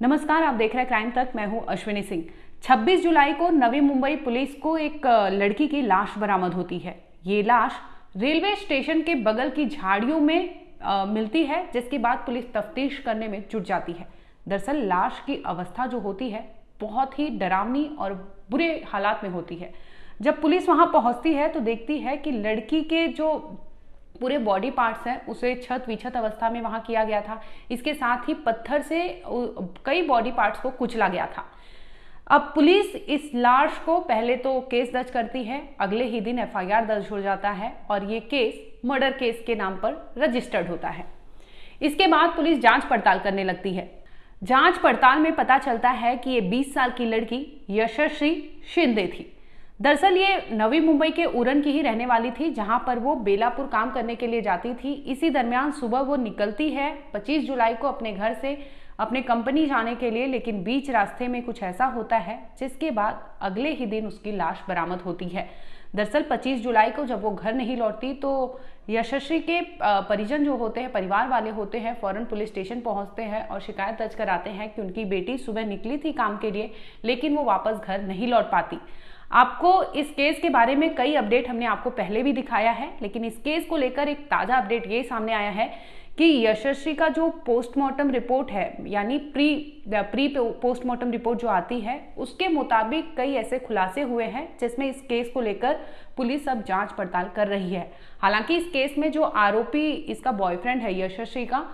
नमस्कार आप देख रहे हैं क्राइम तक। मैं हूँ अश्विनी सिंह। 26 जुलाई को नवी मुंबई पुलिस को एक लड़की की लाश बरामद होती है। ये लाश रेलवे स्टेशन के बगल की झाड़ियों में आ, मिलती है जिसके बाद पुलिस तफ्तीश करने में जुट जाती है। दरअसल लाश की अवस्था जो होती है बहुत ही डरावनी और बुरे हालात में होती है। जब पुलिस वहाँ पहुँचती है तो देखती है कि लड़की के जो पूरे बॉडी पार्ट्स हैं, उसे छत, विछत अवस्था में वहाँ किया गया था। इसके साथ ही पत्थर से कई बॉडी पार्ट्स को कुचला गया था। अब पुलिस इस लाश को, पहले तो केस दर्ज करती है, अगले ही दिन एफआईआर दर्ज हो जाता है और ये केस मर्डर केस के नाम पर रजिस्टर्ड होता है। इसके बाद पुलिस जाँच पड़ताल करने लगती है। जाँच पड़ताल में पता चलता है कि ये 20 साल की लड़की यशस्वी शिंदे थी। दरअसल ये नवी मुंबई के उरन की ही रहने वाली थी, जहाँ पर वो बेलापुर काम करने के लिए जाती थी। इसी दरमियान सुबह वो निकलती है 25 जुलाई को अपने घर से अपने कंपनी जाने के लिए, लेकिन बीच रास्ते में कुछ ऐसा होता है, जिसके बाद अगले ही दिन उसकी लाश बरामद होती है। दरअसल 25 जुलाई को जब वो घर नहीं लौटती तो यशस्वी के परिजन जो होते हैं, परिवार वाले होते हैं, फ़ौरन पुलिस स्टेशन पहुँचते हैं और शिकायत दर्ज कराते हैं कि उनकी बेटी सुबह निकली थी काम के लिए, लेकिन वो वापस घर नहीं लौट पाती। आपको इस केस के बारे में कई अपडेट हमने आपको पहले भी दिखाया है, लेकिन इस केस को लेकर एक ताज़ा अपडेट ये सामने आया है कि यशस्वी का जो पोस्टमार्टम रिपोर्ट है, यानी प्री प्री पोस्टमार्टम रिपोर्ट जो आती है, उसके मुताबिक कई ऐसे खुलासे हुए हैं, जिसमें इस केस को लेकर पुलिस अब जाँच पड़ताल कर रही है। हालाँकि इस केस में जो आरोपी इसका बॉयफ्रेंड है यशस्वी का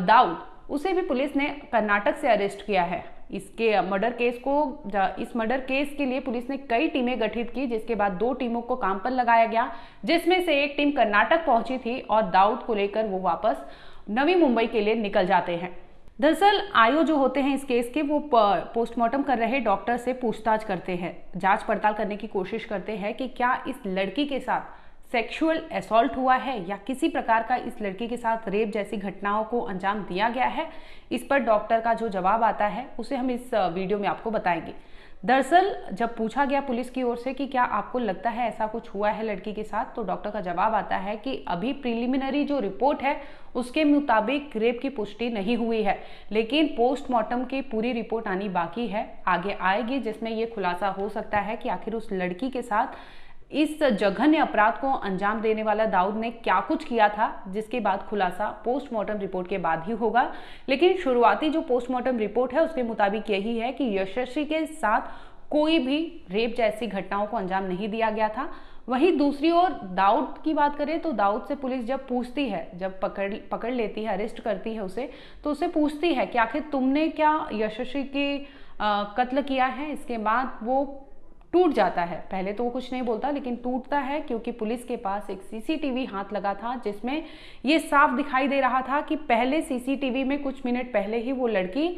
दाऊद उसे भी पुलिस ने कर्नाटक से अरेस्ट किया है। इसके, मर्डर केस को इस मर्डर केस के लिए पुलिस ने कई टीमें गठित की, जिसके बाद दो टीमों को काम पर लगाया गया, जिसमें से एक टीम कर्नाटक पहुँची थी और दाऊद को लेकर वो वापस नवी मुंबई के लिए निकल जाते हैं। दरअसल, आयो जो होते हैं इस केस के, वो पोस्टमार्टम कर रहे डॉक्टर से पूछताछ करते हैं। जाँच पड़ताल करने की कोशिश करते हैं कि क्या इस लड़की के साथ सेक्सुअल असॉल्ट हुआ है या किसी प्रकार का इस लड़की के साथ रेप जैसी घटनाओं को अंजाम दिया गया है, इस पर डॉक्टर का जो जवाब आता है, उसे हम इस वीडियो में आपको बताएँगे। दरअसल, जब पूछा गया पुलिस की ओर से कि क्या आपको लगता है ऐसा कुछ हुआ है लड़की के साथ तो डॉक्टर का जवाब आता है कि अभी प्रिलिमिनरी जो रिपोर्ट है, उसके मुताबिक रेप की पुष्टि नहीं हुई है, लेकिन पोस्टमार्टम की पूरी रिपोर्ट आनी बाकी है, आगे आएगी, जिसमें यह खुलासा हो सकता है कि आखिर उस लड़की के साथ इस जघन्य अपराध को अंजाम देने वाला दाऊद ने क्या कुछ किया था, जिसके बाद खुलासा पोस्टमार्टम रिपोर्ट के बाद ही होगा। लेकिन शुरुआती जो पोस्टमार्टम रिपोर्ट है, उसके मुताबिक यही है कि यशस्वी के साथ कोई भी रेप जैसी घटनाओं को अंजाम नहीं दिया गया था। वहीं दूसरी ओर दाऊद की बात करें तो दाऊद से पुलिस जब पूछती है, जब पकड़ पकड़ लेती है, अरेस्ट करती है उसे तो उसे पूछती है कि आखिर तुमने क्या यशस्वी के कत्ल किया है? इसके बाद वो टूट जाता है। पहले तो वो कुछ नहीं बोलता, लेकिन टूटता है क्योंकि पुलिस के पास एक सीसीटीवी हाथ लगा था, जिसमें ये साफ़ दिखाई दे रहा था कि पहले सीसीटीवी में कुछ मिनट पहले ही वो लड़की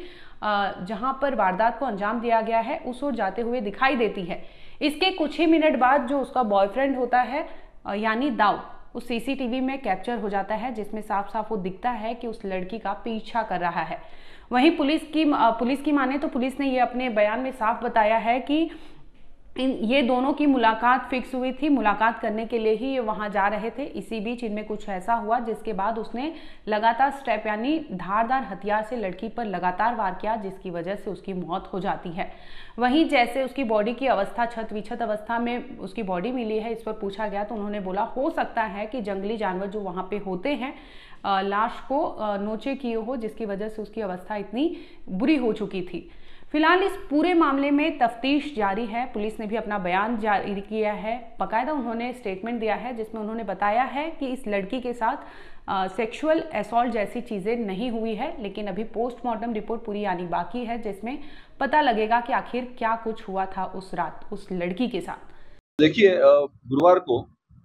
जहाँ पर वारदात को अंजाम दिया गया है, उस ओर जाते हुए दिखाई देती है। इसके कुछ ही मिनट बाद जो उसका बॉयफ्रेंड होता है यानी दाऊ उस सीसीटीवी में कैप्चर हो जाता है, जिसमें साफ़ साफ़ वो दिखता है कि उस लड़की का पीछा कर रहा है। वहीं पुलिस की पुलिस की माने तो पुलिस ने ये अपने बयान में साफ़ बताया है कि इन ये दोनों की मुलाकात फिक्स हुई थी। मुलाकात करने के लिए ही ये वहाँ जा रहे थे। इसी बीच इनमें कुछ ऐसा हुआ जिसके बाद उसने लगातार स्टेप यानी धारदार हथियार से लड़की पर लगातार वार किया, जिसकी वजह से उसकी मौत हो जाती है। वहीं जैसे उसकी बॉडी की अवस्था छत विछत अवस्था में उसकी बॉडी मिली है, इस पर पूछा गया तो उन्होंने बोला, हो सकता है कि जंगली जानवर जो वहाँ पर होते हैं लाश को नोचे किए हो, जिसकी वजह से उसकी अवस्था इतनी बुरी हो चुकी थी। फ़िलहाल इस पूरे मामले में तफ्तीश जारी है। पुलिस ने भी अपना बयान जारी किया है। बाकायदा उन्होंने स्टेटमेंट दिया है, जिसमें उन्होंने बताया है कि इस लड़की के साथ सेक्सुअल असॉल्ट जैसी चीज़ें नहीं हुई है, लेकिन अभी पोस्टमार्टम रिपोर्ट पूरी आनी बाकी है, जिसमें पता लगेगा कि आखिर क्या कुछ हुआ था उस रात, उस लड़की के साथ। देखिए गुरुवार को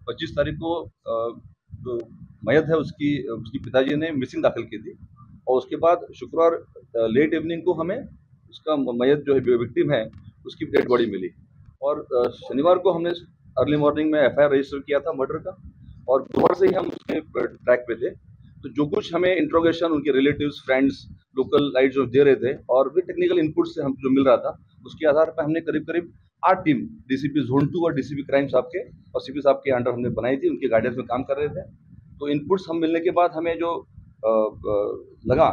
25 तारीख को जो मयत है, उसकी उसकी पिताजी ने मिसिंग दाखिल की थी। और उसके बाद शुक्रवार लेट इवनिंग को हमें उसका मैत जो है विक्टिम है, उसकी डेड बॉडी मिली। और शनिवार को हमने अर्ली मॉर्निंग में एफआईआर रजिस्टर किया था मर्डर का और बुधवार से ही हम उसके ट्रैक पे थे। तो जो कुछ हमें इंट्रोगेशन उनके रिलेटिव्स फ्रेंड्स लोकल लाइट जो दे रहे थे और भी टेक्निकल इनपुट से हम, जो मिल रहा था, उसके आधार पर हमने करीब करीब आठ टीम डीसीपी जोन टू और डीसीपी क्राइम साहब के और सीपी साहब के अंडर हमने बनाई थी, उनके गाइडेंस में काम कर रहे थे। तो इनपुट्स हम मिलने के बाद हमें जो लगा,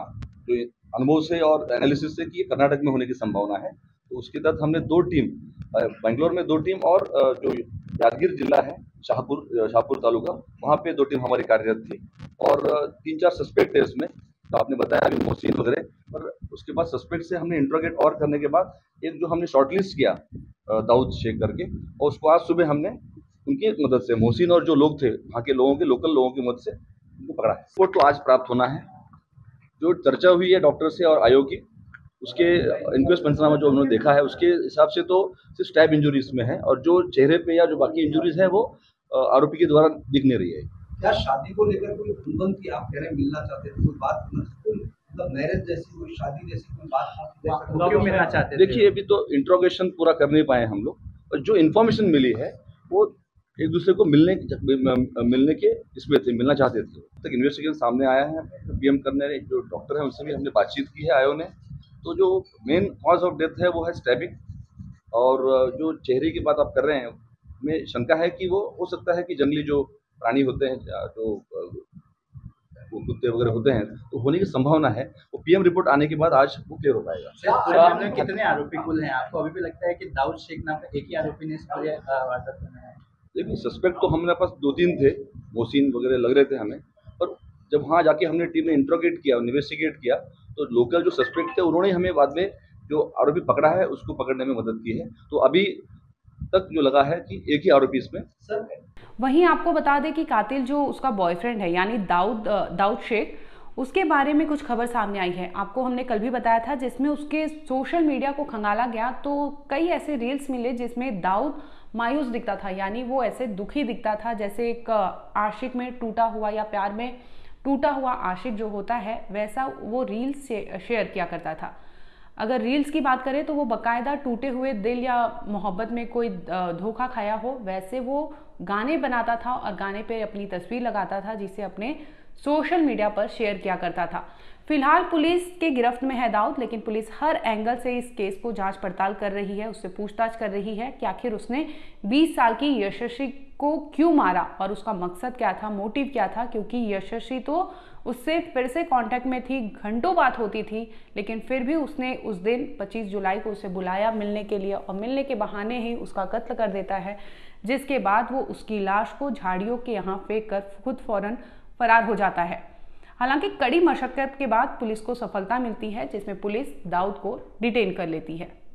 जो अनुभव से और एनालिसिस से कि कर्नाटक में होने की संभावना है। तो उसके तहत हमने दो टीम बेंगलोर में दो टीम और जो यादगिर जिला है, शाहपुर शाहपुर तालुका, वहाँ पे दो टीम हमारी कार्यरत थी। और तीन चार सस्पेक्ट है उसमें तो आपने बताया अभी मोहसिन वगैरह, पर उसके बाद सस्पेक्ट से हमने इंट्रोगेट और करने के बाद एक जो हमने शॉर्टलिस्ट किया दाऊद शेख करके, और उसको आज सुबह हमने उनकी मदद से, मोहसिन और जो लोग थे, वहाँ के लोगों के लोकल लोगों की मदद से उनको पकड़ा है। रिपोर्ट तो आज प्राप्त होना है। जो चर्चा हुई है डॉक्टर से और आयोग की उसके इंक्वेस्ट पंचनामा जो उन्होंने देखा है उसके हिसाब से तो सिर्फ़ स्टैब इंजुरीज में है और जो चेहरे पे या जो बाकी इंजुरीज है वो आरोपी के द्वारा दिख नहीं रही है। क्या शादी को लेकर कोई खुलबंद की आप कह रहे हैं मिलना चाहते थे कोई बात मतलब मैरिज जैसी कोई शादी जैसी कोई बात मिलना चाहते देखिए अभी तो इंट्रोगेशन पूरा कर नहीं पाए हम लोग। और जो इन्फॉर्मेशन मिली है वो एक दूसरे को मिलने मिलने के इसमें थे मिलना चाहते थे। तक इन्वेस्टिगेशन सामने आया है पीएम करने जो डॉक्टर है उनसे भी हमने बातचीत की है आयो ने। तो जो मेन कॉज ऑफ़ डेथ है वो है स्टैबिंग और जो चेहरे की बात आप कर रहे हैं में शंका है कि वो हो सकता है कि जंगली जो प्राणी होते हैं जो कुत्ते वगैरह होते हैं तो होने की संभावना है। वो पीएम रिपोर्ट आने के बाद आज वो क्लियर हो पाएगा। तो कितने आरोपी कुल हैं? आपको अभी भी लगता है कि दाऊद शेख नाम का एक ही आरोपी ने इस वारदात में देखिए सस्पेक्ट तो हमारे पास दो तीन थे मोहसिन वगैरह लग रहे थे हमें। पर जब वहाँ जाके हमने टीम ने इंट्रोगेट किया इन्वेस्टिगेट किया तो लोकल जो सस्पेक्ट थे, उन्होंने हमें बाद में जो आरोपी पकड़ा है, उसको पकड़ने में मदद की है। तो अभी तक जो लगा है कि एक ही आरोपी इसमें। सर, वहीं आपको बता दें कि कातिल जो उसका बॉयफ्रेंड है, यानी दाऊद दाऊद शेख उसके बारे में कुछ खबर सामने आई है। आपको हमने कल भी बताया था, जिसमें उसके सोशल मीडिया को खंगाला गया तो कई ऐसे रील्स मिले जिसमें दाऊद मायूस दिखता था, यानी वो ऐसे दुखी दिखता था, जैसे एक आशिक में टूटा हुआ या प्यार में टूटा हुआ आशिक जो होता है, वैसा वो रील्स शेयर किया करता था। अगर रील्स की बात करें तो वो बकायदा टूटे हुए दिल या मोहब्बत में कोई धोखा खाया हो, वैसे वो गाने बनाता था और गाने पे अपनी तस्वीर लगाता था, जिसे अपने सोशल मीडिया पर शेयर किया करता था। फ़िलहाल पुलिस के गिरफ्त में है दाऊद, लेकिन पुलिस हर एंगल से इस केस को जाँच पड़ताल कर रही है, उससे पूछताछ कर रही है कि आखिर उसने 20 साल की यशस्वी को क्यों मारा और उसका मकसद क्या था, मोटिव क्या था, क्योंकि यशस्वी तो उससे फिर से कांटेक्ट में थी, घंटों बात होती थी, लेकिन फिर भी उसने उस दिन 25 जुलाई को उसे बुलाया मिलने के लिए और मिलने के बहाने ही उसका कत्ल कर देता है, जिसके बाद वो उसकी लाश को झाड़ियों के यहाँ फेंक कर खुद फ़ौरन फरार हो जाता है। हालाँकि कड़ी मशक्कत के बाद पुलिस को सफलता मिलती है, जिसमें पुलिस दाऊद को डिटेन कर लेती है।